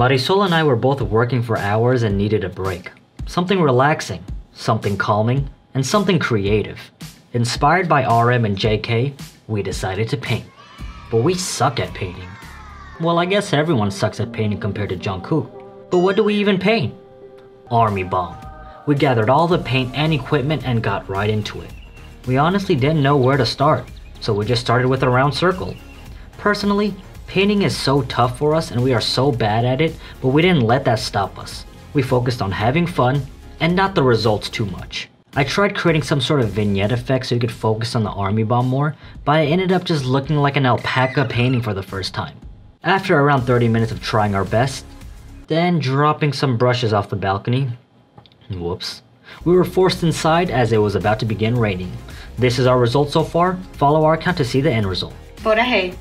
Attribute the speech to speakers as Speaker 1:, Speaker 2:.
Speaker 1: Marisol and I were both working for hours and needed a break. Something relaxing, something calming, and something creative. Inspired by RM and JK, we decided to paint. But we suck at painting. Well, I guess everyone sucks at painting compared to Jungkook. But what do we even paint? Army Bomb. We gathered all the paint and equipment and got right into it. We honestly didn't know where to start, so we just started with a round circle. Personally, painting is so tough for us and we are so bad at it, but we didn't let that stop us. We focused on having fun and not the results too much. I tried creating some sort of vignette effect so you could focus on the army bomb more, but I ended up just looking like an alpaca painting for the first time. After around 30 minutes of trying our best, then dropping some brushes off the balcony, whoops, we were forced inside as it was about to begin raining. This is our result so far, follow our account to see the end result.
Speaker 2: Borahae.